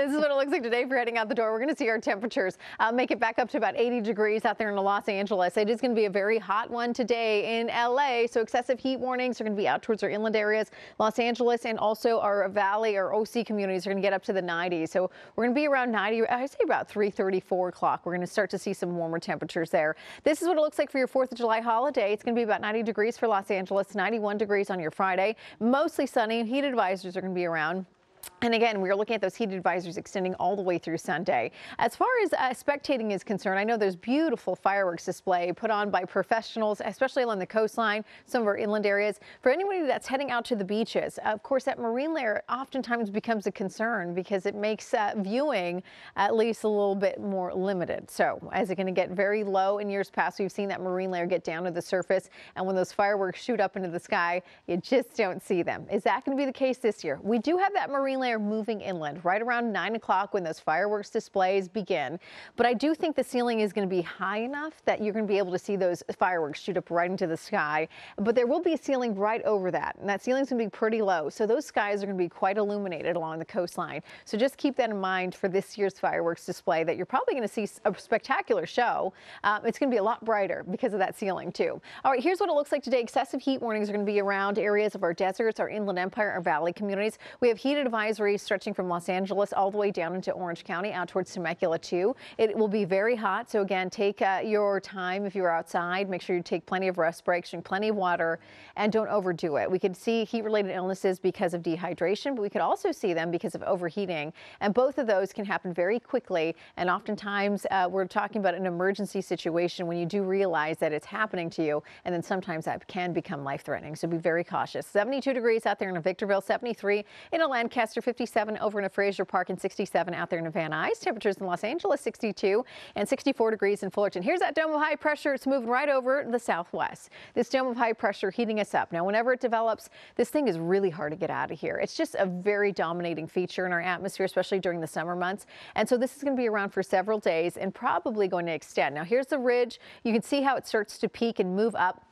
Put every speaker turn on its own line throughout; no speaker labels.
this is what it looks like today for heading out the door. We're going to see our temperatures uh, make it back up to about 80 degrees out there in Los Angeles. It is going to be a very hot one today in LA. So excessive heat warnings are going to be out towards our inland areas, Los Angeles, and also our valley or OC communities are going to get up to the 90s. So we're going to be around 90, I say about 3:34 4 o'clock. We're going to start to see some warmer temperatures there. This is what it looks like for your 4th of July holiday. It's going to be about 90 degrees for Los Angeles, 91 degrees on your Friday. Mostly sunny. And heat advisors are going to be around. And again, we are looking at those heat advisories extending all the way through Sunday. As far as uh, spectating is concerned, I know there's beautiful fireworks display put on by professionals, especially along the coastline, some of our inland areas. For anybody that's heading out to the beaches, of course, that marine layer oftentimes becomes a concern because it makes uh, viewing at least a little bit more limited. So as it going to get very low in years past, we've seen that marine layer get down to the surface. And when those fireworks shoot up into the sky, you just don't see them. Is that going to be the case this year? We do have that marine layer moving inland right around 9 o'clock when those fireworks displays begin. But I do think the ceiling is going to be high enough that you're going to be able to see those fireworks shoot up right into the sky. But there will be a ceiling right over that. And that ceiling is going to be pretty low. So those skies are going to be quite illuminated along the coastline. So just keep that in mind for this year's fireworks display that you're probably going to see a spectacular show. Um, it's going to be a lot brighter because of that ceiling too. All right, here's what it looks like today. Excessive heat warnings are going to be around areas of our deserts, our inland empire, our valley communities. We have heat stretching from Los Angeles all the way down into Orange County out towards Temecula too. It will be very hot. So again, take uh, your time if you're outside. Make sure you take plenty of rest breaks, drink plenty of water, and don't overdo it. We could see heat-related illnesses because of dehydration, but we could also see them because of overheating. And both of those can happen very quickly. And oftentimes uh, we're talking about an emergency situation when you do realize that it's happening to you. And then sometimes that can become life-threatening. So be very cautious. 72 degrees out there in a Victorville, 73 in a Lancaster, 50 57 over in a Frazier Park and 67 out there in Van Nuys. Temperatures in Los Angeles 62 and 64 degrees in Fullerton. Here's that dome of high pressure. It's moving right over the southwest. This dome of high pressure heating us up. Now, whenever it develops, this thing is really hard to get out of here. It's just a very dominating feature in our atmosphere, especially during the summer months. And so this is going to be around for several days and probably going to extend. Now, here's the ridge. You can see how it starts to peak and move up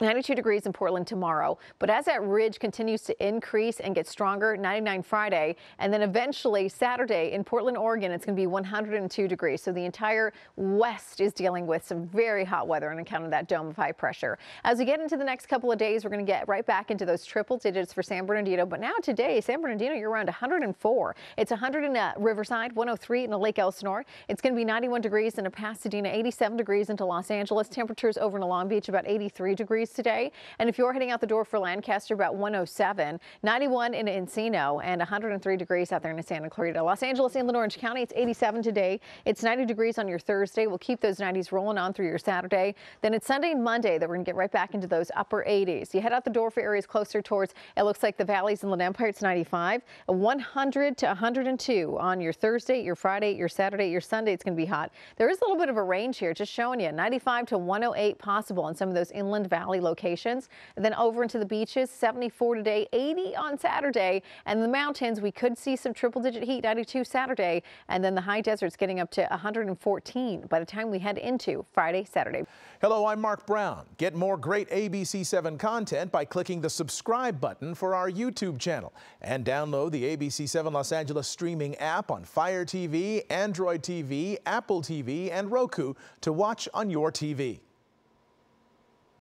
92 degrees in Portland tomorrow. But as that ridge continues to increase and get stronger, 99 Friday, and then eventually Saturday in Portland, Oregon, it's going to be 102 degrees. So the entire west is dealing with some very hot weather on account of that dome of high pressure. As we get into the next couple of days, we're going to get right back into those triple digits for San Bernardino. But now today, San Bernardino, you're around 104. It's 100 in a Riverside, 103 in a Lake Elsinore. It's going to be 91 degrees in Pasadena, 87 degrees into Los Angeles. Temperatures over in Long Beach about 83 degrees today. And if you're heading out the door for Lancaster, about 107, 91 in Encino, and 103 degrees out there in Santa Clarita. Los Angeles, Inland Orange County, it's 87 today. It's 90 degrees on your Thursday. We'll keep those 90s rolling on through your Saturday. Then it's Sunday and Monday that we're going to get right back into those upper 80s. You head out the door for areas closer towards, it looks like the valleys Inland Empire, it's 95, 100 to 102 on your Thursday, your Friday, your Saturday, your Sunday. It's going to be hot. There is a little bit of a range here, just showing you 95 to 108 possible in some of those inland locations. And then over into the beaches, 74 today, 80 on Saturday. And the mountains, we could see some triple digit heat, 92 Saturday. And then the high deserts getting up to 114 by the time we head into Friday, Saturday.
Hello, I'm Mark Brown. Get more great ABC7 content by clicking the subscribe button for our YouTube channel and download the ABC7 Los Angeles streaming app on Fire TV, Android TV, Apple TV, and Roku to watch on your TV.